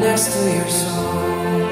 next to your song.